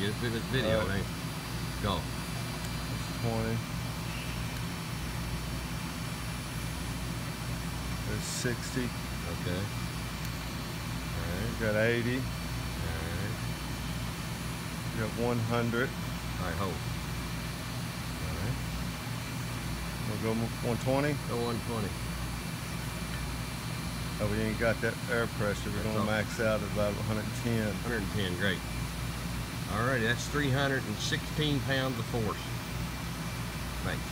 Get it this video, All right. ain't Go. That's 20. There's 60. Okay. We got 80. Alright. We got 100. Alright, hold. Alright. We'll go 120. Go 120. Oh, we ain't got that air pressure. We're gonna all. max out at about 110. 110, great. Alrighty, that's 316 pounds of force. Thanks.